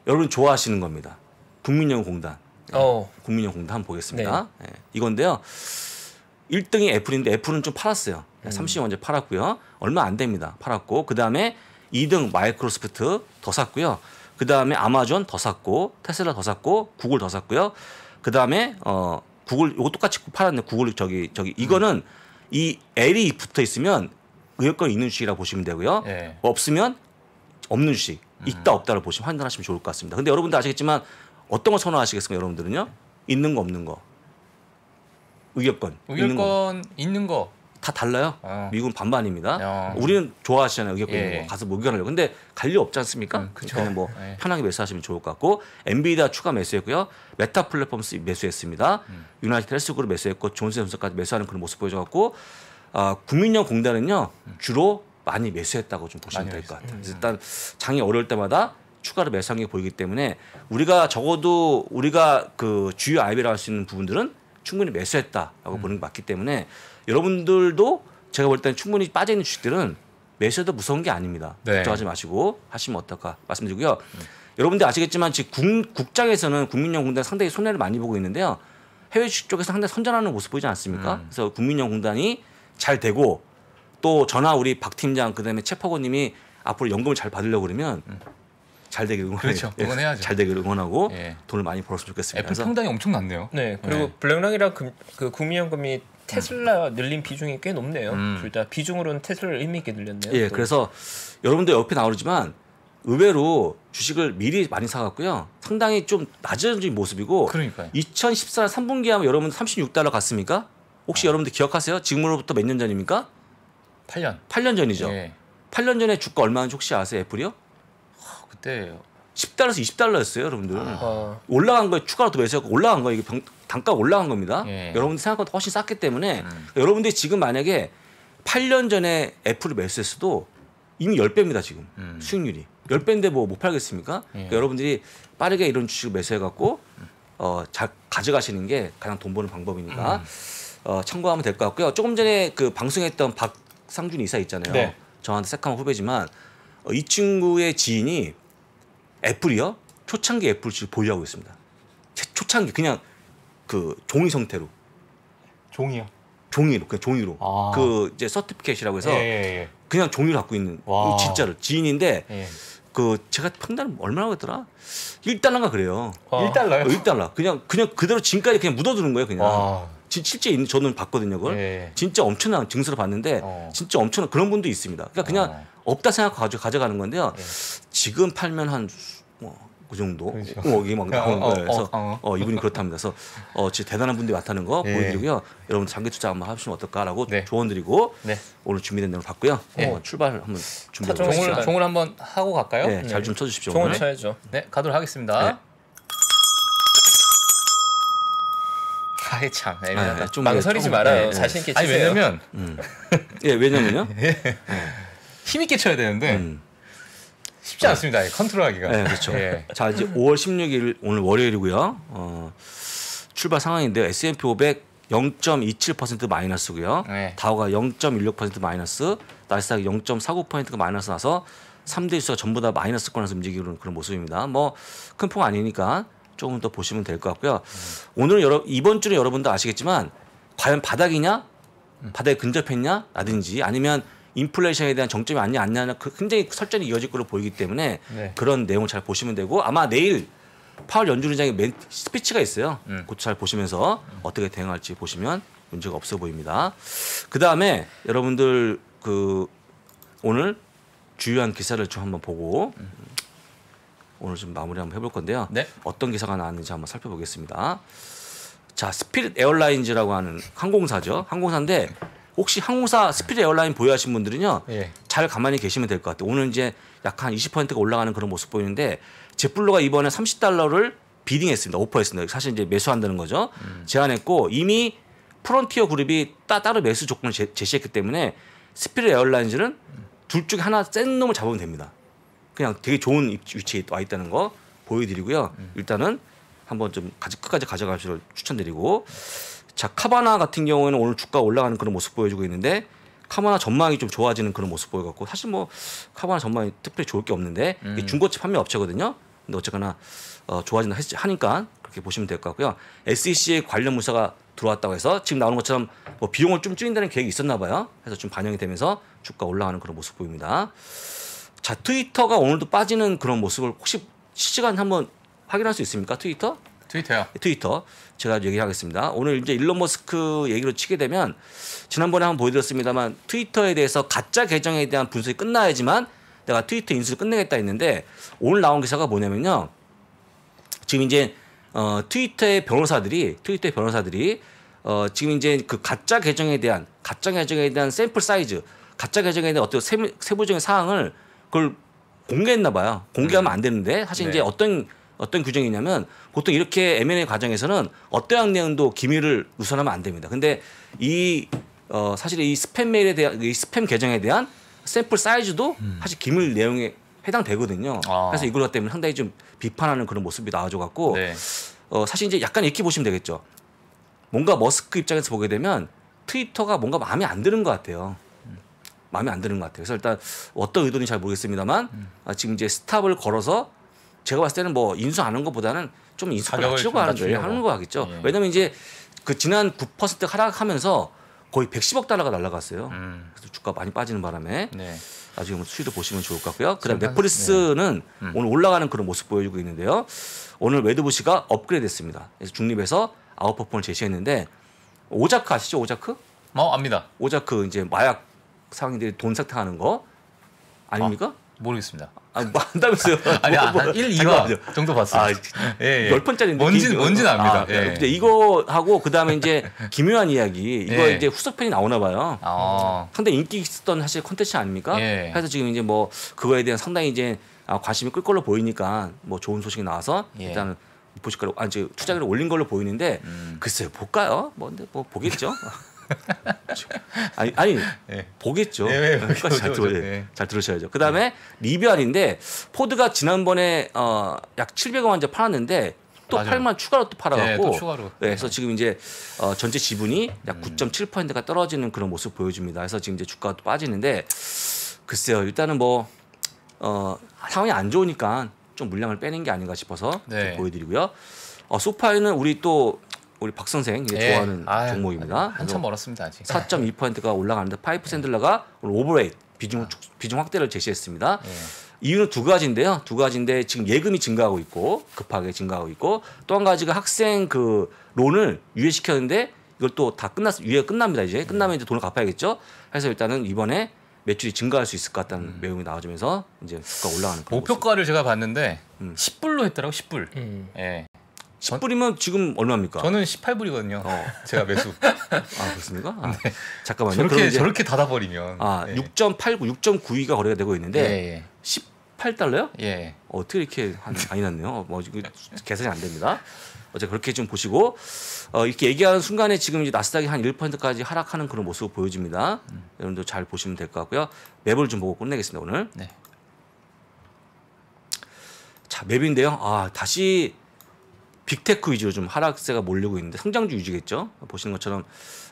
여러분 좋아하시는 겁니다. 국민연금공단. 어. 국민연금공단 한번 보겠습니다. 예, 이건데요. 1등이 애플인데 애플은 좀 팔았어요. 30년 먼저 팔았고요. 얼마 안 됩니다. 팔았고 그 다음에 2등 마이크로소프트 더 샀고요. 그 다음에 아마존 더 샀고 테슬라 더 샀고 구글 더 샀고요. 그 다음에 어 구글 이거 똑같이 팔았네. 구글 저기 저기 이거는 이 L이 붙어 있으면 의결권 있는 주식이라고 보시면 되고요. 예. 없으면 없는 주식 있다 없다를 보시면 판단하시면 좋을 것 같습니다. 근데 여러분들 아시겠지만 어떤 거 선호하시겠습니까? 여러분들은요? 있는 거 없는 거 의결권 있는 거다 의결권 있는 거. 달라요. 어. 미국은 반반입니다. 어. 우리는 좋아하시잖아요. 의결권 예. 있는 거 가서 뭐 의결하려고. 근데 관계 없지 않습니까? 음, 그쵸. 그러니까 뭐 예. 편하게 매수하시면 좋을 것 같고 엔비디아 추가 매수했고요. 메타 플랫폼스 매수했습니다. 음. 유나이티드 헬스그룹 매수했고 존슨앤존슨까지 매수하는 그런 모습 보여줘갖고 아, 국민연금 공단은요 주로 많이 매수했다고 좀 보시면 될 것 같아요. 그래서 일단 장이 어려울 때마다 추가로 매수한 게 보이기 때문에 우리가 적어도 우리가 그 주요 아이비라 할 수 있는 부분들은 충분히 매수했다라고 음. 보는 게 맞기 때문에 여러분들도 제가 볼 때는 충분히 빠져 있는 주식들은 매수해도 무서운 게 아닙니다. 네. 걱정하지 마시고 하시면 어떨까 말씀드리고요. 여러분들 아시겠지만 지금 국, 국장에서는 국민연금공단 상당히 손해를 많이 보고 있는데요. 해외 주식 쪽에서 상당히 선전하는 모습 보이지 않습니까? 음. 그래서 국민연금공단이 잘 되고 또 전화 우리 박 팀장 그다음에 최퍼고님이 앞으로 연금을 잘 받으려고 그러면 잘 되길 응원해 그렇죠. 응원해야죠. 잘 되길 응원하고 예. 돈을 많이 벌었으면 좋겠습니다. 애플 그래서 평당이 엄청 낮네요. 네. 그리고 네. 블랙락이랑 금, 그 국민연금이 테슬라 늘린 비중이 꽤 높네요. 음. 둘다 비중으로는 테슬라를 의미 있게 늘렸네요. 예, 또. 그래서 여러분들 옆에 나오지만 의외로 주식을 미리 많이 사갖고요. 상당히 좀 낮아진 모습이고 그러니까요. 2014년 3분기 하면 여러분 36달러 갔습니까? 혹시 여러분들 기억하세요? 지금으로부터 몇 년 전입니까? 8년. 8년 전이죠. 예. 8년 전에 주가 얼마인지 혹시 아세요? 애플이요? 그때 10달러에서 20달러였어요, 여러분들. 어, 올라간 거에 추가로 더 매수하고 올라간 거 이게 병- 단가가 올라간 겁니다. 예. 여러분들 생각보다 훨씬 쌌기 때문에 음. 여러분들이 지금 만약에 8년 전에 애플을 매수했어도 이미 10배입니다, 지금. 음. 수익률이. 10배인데 뭐 못 팔겠습니까? 예. 그러니까 여러분들이 빠르게 이런 주식을 매수해 갖고 어, 잘 가져가시는 게 가장 돈 버는 방법이니까 음. 어, 참고하면 될 것 같고요. 조금 전에 그 방송했던 박상준 이사 있잖아요. 네. 저한테 새카만 후배지만 어, 이 친구의 지인이 애플이요 초창기 애플 지금 보유하고 있습니다. 제- 초창기 그냥 그 종이 형태로 종이요. 종이로 그냥 종이로 아. 그 이제 서티피켓이라고 해서 예, 예, 그냥 종이를 갖고 있는 와. 진짜로 지인인데 예. 예. 그 제가 평단 얼마나 했더라? 1달러가 그래요. 와. 1달러요? 1달러. 그냥 그냥 그대로 지금까지 그냥 묻어두는 거예요, 그냥. 와. 지- 실제 있는 저는 봤거든요, 그걸. 예. 진짜 엄청난 증서를 봤는데 어. 진짜 엄청난 그런 분도 있습니다. 그러니까 그냥 어. 없다 생각하고 가져 가져가는 건데요. 예. 지금 팔면 한그 정도. 그렇죠. 어, 이게 막 나오는 어, 어, 거예요. 그래서 어, 어, 이분이 그렇답니다. 그래서 어, 진짜 대단한 분들이 많다는 거 예. 보여드리고요. 여러분 장기 투자 한번 하시면 어떨까라고 네. 조언드리고 네. 오늘 준비된 내용 봤고요. 예. 어, 출발 한번 준비해 보겠습니다. 종을 한번 하고 갈까요? 네, 잘 좀 쳐주십시오. 종을 오늘. 쳐야죠. 네, 가도록 하겠습니다. 네. 아이 참 애매하다. 네, 좀 망설이지 말아요. 예, 예. 자신 있게 아니 치세요. 왜냐면 <laughs> 예, 왜냐면요. <laughs> 힘 있게 쳐야 되는데 음. 쉽지 않습니다. 이 컨트롤하기가. 네, 그렇죠. 예. 자, 이제 5월 16일 오늘 월요일이고요. 어, 출발 상황인데요. S&P 500 0.27% 마이너스고요. 네. 다우가 0.16% 마이너스, 나스닥이 0.49%가 마이너스 나서 3대 지수가 전부 다 마이너스권에서 움직이는 그런 모습입니다. 뭐 큰 폭 아니니까 조금 더 보시면 될 것 같고요. 오늘 여러 이번 주는 여러분도 아시겠지만 과연 바닥이냐, 바닥에 근접했냐, 라든지 아니면 인플레이션에 대한 정점이 아니냐 아니냐 그 굉장히 설전이 이어질 걸로 보이기 때문에 네. 그런 내용을 잘 보시면 되고 아마 내일 파월 연준의장의 멘 스피치가 있어요. 음. 그것도 잘 보시면서 어떻게 대응할지 보시면 문제가 없어 보입니다. 그 다음에 여러분들 그 오늘 주요한 기사를 좀 한번 보고 음, 오늘 좀 마무리 한번 해볼 건데요. 네. 어떤 기사가 나왔는지 한번 살펴보겠습니다. 자, 스피릿 에어라인즈라고 하는 항공사죠. 항공사인데 혹시 항공사 스피릿 에어라인 보유하신 분들은요. 예. 잘 가만히 계시면 될 것 같아요. 오늘 이제 약 한 20%가 올라가는 그런 모습 보이는데 제트블루가 이번에 30달러를 bidding했습니다. 오퍼했습니다. 사실 이제 매수한다는 거죠. 제안했고 이미 프론티어 그룹이 따, 따로 매수 조건을 제, 제시했기 때문에 스피릿 에어라인즈는 둘 중에 하나 센 놈을 잡으면 됩니다. 그냥 되게 좋은 위- 위치에 와 있다는 거 보여드리고요. 일단은 한번 좀 가지, 끝까지 가져가시를 추천드리고 자 카바나 같은 경우에는 오늘 주가 올라가는 그런 모습 보여주고 있는데 카바나 전망이 좀 좋아지는 그런 모습 보여갖고 사실 뭐 카바나 전망이 특별히 좋을 게 없는데 이게 중고차 판매 업체거든요. 근데 어쨌거나 어, 좋아진다 했, 하니까 그렇게 보시면 될 것 같고요. SEC의 관련 문서가 들어왔다고 해서 지금 나오는 것처럼 뭐 비용을 좀 줄인다는 계획이 있었나 봐요. 그래서 좀 반영이 되면서 주가 올라가는 그런 모습 보입니다. 자 트위터가 오늘도 빠지는 그런 모습을 혹시 실시간 한번 확인할 수 있습니까? 트위터? 트위터요. 트위터 제가 얘기하겠습니다. 오늘 이제 일론 머스크 얘기로 치게 되면 지난번에 한번 보여드렸습니다만 트위터에 대해서 가짜 계정에 대한 분석이 끝나야지만 내가 트위터 인수를 끝내겠다 했는데 오늘 나온 기사가 뭐냐면요. 지금 이제 어, 트위터의 변호사들이 트위터의 변호사들이 어, 지금 이제 그 가짜 계정에 대한 가짜 계정에 대한 샘플 사이즈, 가짜 계정에 대한 어떤 세부, 세부적인 사항을 그걸 공개했나 봐요. 공개하면 안 되는데 사실 네. 이제 어떤 어떤 규정이냐면 보통 이렇게 M&A 과정에서는 어떠한 내용도 기밀을 우선하면 안 됩니다. 근데 이 어, 사실 이 스팸 메일에 대한 이 스팸 계정에 대한 샘플 사이즈도 사실 기밀 내용에 해당되거든요. 아. 그래서 이것 때문에 상당히 좀 비판하는 그런 모습이 나와줘 갖고 네. 어, 사실 이제 약간 이렇게 보시면 되겠죠. 뭔가 머스크 입장에서 보게 되면 트위터가 뭔가 마음에 안 드는 것 같아요. 마음에 안 드는 것 같아요. 그래서 일단 어떤 의도인지 잘 모르겠습니다만 아, 지금 이제 스탑을 걸어서 제가 봤을 때는 뭐 인수 안한 것보다는 좀 인수를 좀 하는 거예요. 하는 거 하겠죠. 예. 왜냐면 이제 그 지난 9% 하락하면서 거의 110억 달러가 날라갔어요. 음. 그래서 주가 많이 빠지는 바람에 네. 나중에 수위도 보시면 좋을 것 같고요. 그다음 넷플릭스는 음. 오늘 올라가는 그런 모습 보여주고 있는데요. 오늘 웨드부시가 업그레이드했습니다. 그래서 중립에서 아웃퍼폼을 제시했는데 오자크 아시죠? 오자크? 어 압니다. 오자크 이제 마약 상인들이 돈 세탁하는 거 아닙니까? 모르겠습니다. 아, 뭐 한다면서요? <laughs> 아니 뭐, 한 뭐, 1, 잠깐만요. 2화 정도 봤어요. 아, 예, 예. 열 번짜리 뭔지 뭔지는 압니다. 예. 이제 이거 하고 그 다음에 이제 <laughs> 기묘한 이야기 이거 예. 이제 후속편이 나오나 봐요. 아. 상당히 인기 있었던 사실 콘텐츠 아닙니까? 예. 그래서 지금 이제 뭐 그거에 대한 상당히 이제 아, 관심이 끌 걸로 보이니까 뭐 좋은 소식이 나와서 예. 일단은 보시가를 아니 저 투자를 올린 걸로 보이는데 음. 글쎄요 볼까요? 뭐 근데 뭐 보겠죠. <laughs> <laughs> 아니 아니 예. 보겠죠. 예, 예, 끝까지 잘, 들어. 예. 예. 잘 들으셔야죠. 그 다음에 리비안인데 포드가 지난번에 어, 약 700억 원어치 팔았는데 또 맞아요. 팔만 추가로 또 네, 팔아갖고 또 추가로. 네, 그래서 지금 이제 어, 전체 지분이 약 음. 9.7%가 떨어지는 그런 모습 보여줍니다. 그래서 지금 이제 주가가 또 빠지는데 글쎄요 일단은 뭐 어, 상황이 안 좋으니까 좀 물량을 빼는 게 아닌가 싶어서 네. 좀 보여드리고요. 어, 소파이는 우리 또 우리 박 선생 이제 예. 좋아하는 아유, 종목입니다. 한참 멀었습니다 아직. 4.2%가 올라가는데 파이퍼 샌들러가 오늘 overweight 비중 비중 확대를 제시했습니다. 예. 이유는 두 가지인데요. 두 가지인데 지금 예금이 증가하고 있고 급하게 증가하고 있고 또 한 가지가 학생 그 론을 유예시켰는데 이걸 또 다 끝났 유예 끝납니다 이제 끝나면 이제 돈을 갚아야겠죠. 그래서 일단은 이번에 매출이 증가할 수 있을 것 같다는 내용이 나와주면서 이제 주가 올라가는. 목표가를 제가 봤는데 음. 10불로 했더라고 10불. 음. 예. 10불이면 지금 얼마입니까? 저는 18불이거든요. 어. <laughs> 제가 매수. 아 그렇습니까? 아, 잠깐만요. 그럼 저렇게 저렇게 닫아버리면. 아 예. 6.89, 6.92가 거래가 되고 있는데 예, 18달러요? 예. 예. 어떻게 이렇게 한- 많이 났네요. 뭐 이거 계산이 안 됩니다. 어제 그렇게 좀 보시고 어, 이렇게 얘기하는 순간에 지금 이제 나스닥이 한 1%까지 하락하는 그런 모습을 보여줍니다. 여러분들 잘 보시면 될 것 같고요. 맵을 좀 보고 끝내겠습니다 오늘. 네. 자 맵인데요. 아 다시 빅테크 위주로 좀 하락세가 몰리고 있는데 성장주 유지겠죠. 보시는 것처럼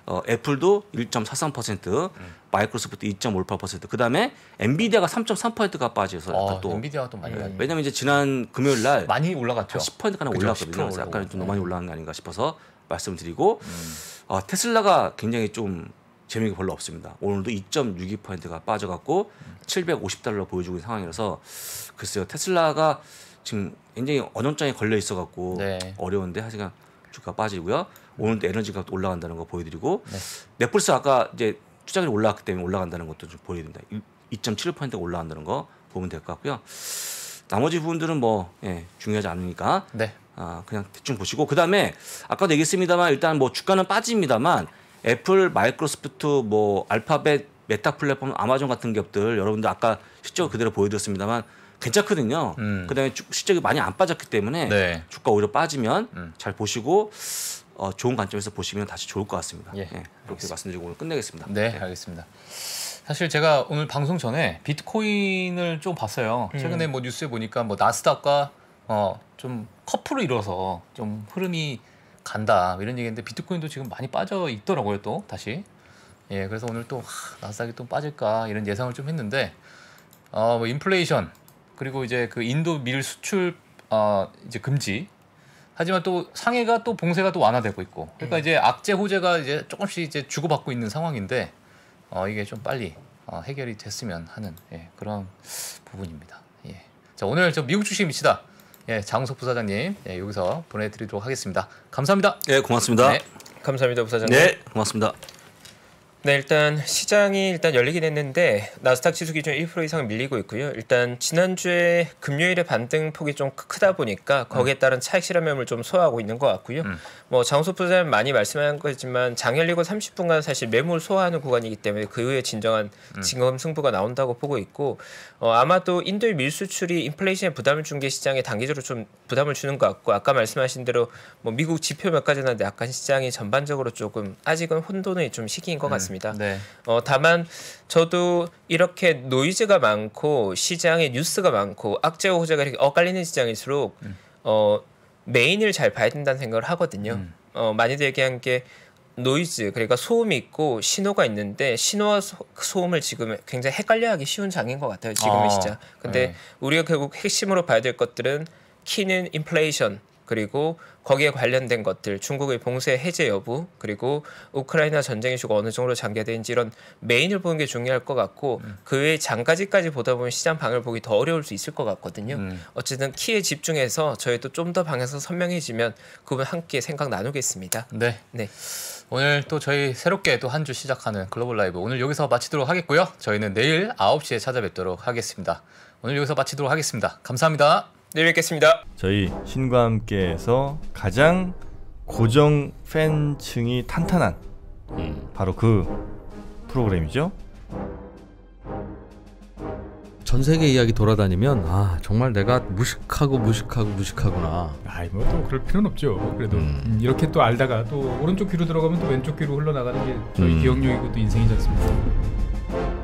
어, 애플도 1.43%, 마이크로소프트 2.58%, 그 다음에 엔비디아가 3.3%가 빠져서 약간 어, 또 엔비디아가 또 많이 예, 왜냐면 이제 지난 금요일 날 많이 올라갔죠. 한 10%가량 그죠, 올랐거든요. 10% 그래서 약간. 좀 너무 많이 올라간 게 아닌가 싶어서 말씀드리고 음. 어, 테슬라가 굉장히 좀 재미가 별로 없습니다. 오늘도 2.62%가 빠져갖고 750달러 보여주고 있는 상황이라서 글쎄요 테슬라가 지금 굉장히 어정쩡에 걸려 있어 갖고 네. 어려운데 하여간 주가 빠지고요. 오늘도 에너지 값도 올라간다는 거 보여드리고 네. 넷플릭스 아까 이제 투자금이 올라갔기 때문에 올라간다는 것도 좀 보여드립니다. 2.75%가 올라간다는 거 보면 될 것 같고요. 나머지 부분들은 뭐 예, 중요하지 않으니까 네. 아, 그냥 대충 보시고 그 다음에 아까도 얘기했습니다만 일단 뭐 주가는 빠집니다만 애플, 마이크로소프트, 뭐 알파벳, 메타 플랫폼, 아마존 같은 기업들 여러분들 아까 실적 그대로 보여드렸습니다만 괜찮거든요. 음. 그다음에 주- 실적이 많이 안 빠졌기 때문에 네. 주가 오히려 빠지면 음. 잘 보시고 어, 좋은 관점에서 보시면 다시 좋을 것 같습니다. 예, 그렇게 말씀드리고 오늘 끝내겠습니다. 네, 알겠습니다. 사실 제가 오늘 방송 전에 비트코인을 좀 봤어요. 최근에 뭐 뉴스에 보니까 뭐 나스닥과 어 좀 커플을 이뤄서 좀 흐름이 간다 이런 얘기인데 비트코인도 지금 많이 빠져 있더라고요 또 다시. 예, 그래서 오늘 또 하, 나스닥이 또 빠질까 이런 예상을 좀 했는데 어뭐 인플레이션 그리고 이제 그 인도 밀 수출 어 이제 금지 하지만 또 상해가 또 봉쇄가 또 완화되고 있고 그러니까 이제 악재 호재가 이제 조금씩 이제 주고받고 있는 상황인데 어 이게 좀 빨리 어, 해결이 됐으면 하는 예, 그런 부분입니다. 예. 자 오늘 저 미국 주식 미치다 예, 장우석 부사장님 예, 여기서 보내드리도록 하겠습니다. 감사합니다. 네, 고맙습니다. 네. 감사합니다, 부사장님. 네, 고맙습니다. 네, 일단 시장이 일단 열리긴 했는데 나스닥 지수 기준 1% 이상 밀리고 있고요. 일단 지난주에 금요일에 반등 폭이 좀 크- 크다 보니까 거기에 따른 차익 실현매물 좀 소화하고 있는 것 같고요. 음. 뭐 장소 부장님 많이 말씀한 거지만 장 열리고 30분간 사실 매물 소화하는 구간이기 때문에 그 후에 진정한 지금 승부가 나온다고 보고 있고 어, 아마도 인도의 밀수출이 인플레이션에 부담을 준 게 시장에 단기적으로 좀 부담을 주는 것 같고 아까 말씀하신 대로 뭐 미국 지표 몇 가지 나는데 약간 시장이 전반적으로 조금 아직은 혼돈의 좀 시기인 것 같습니다. 네. 어, 다만 저도 이렇게 노이즈가 많고 시장에 뉴스가 많고 악재 호재가 이렇게 엇갈리는 시장일수록 어, main을 잘 봐야 된다는 생각을 하거든요. 음. 어, 많이들 얘기한 게 노이즈 그러니까 소음이 있고 신호가 있는데 신호와 소, 소음을 지금 굉장히 헷갈려하기 쉬운 장인 것 같아요 지금의 아, 시장. 근데 네. 우리가 결국 핵심으로 봐야 될 것들은 key는 인플레이션 그리고 거기에 관련된 것들 중국의 봉쇄 해제 여부 그리고 우크라이나 전쟁 이슈가 어느 정도로 장기화되는지 이런 main을 보는 게 중요할 것 같고 음. 그 외에 잔가지까지 보다 보면 시장 방향을 보기 더 어려울 수 있을 것 같거든요. 음. 어쨌든 key에 집중해서 저희도 좀 더 방에서 선명해지면 그분 함께 생각 나누겠습니다. 네. 네. 오늘 또 저희 새롭게 또 한 주 시작하는 글로벌 라이브 오늘 여기서 마치도록 하겠고요. 저희는 내일 9시에 찾아뵙도록 하겠습니다. 오늘 여기서 마치도록 하겠습니다. 감사합니다. 내일 뵙겠습니다. 저희 신과 함께해서 가장 고정 팬층이 탄탄한 바로 그 프로그램이죠. 전 세계 이야기 돌아다니면 아 정말 내가 무식하고 무식하고 무식하구나. 아이 뭐또 그럴 필요는 없죠. 그래도 음. 음, 이렇게 또 알다가 또 오른쪽 귀로 들어가면 또 왼쪽 귀로 흘러나가는 게 저희 음. 기억력이고 또 인생이지 않습니까?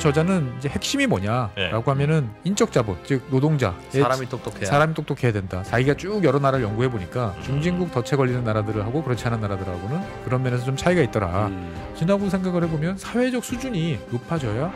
저자는 이제 핵심이 뭐냐라고 하면은 인적 자본, 즉 노동자, 사람이 똑똑해야. 사람이 똑똑해야 된다. 자기가 쭉 여러 나라를 연구해 보니까 중진국 덫에 걸리는 나라들하고 그렇지 않은 나라들하고는 그런 면에서 좀 차이가 있더라. 음. 지나고 생각을 해보면 사회적 수준이 높아져야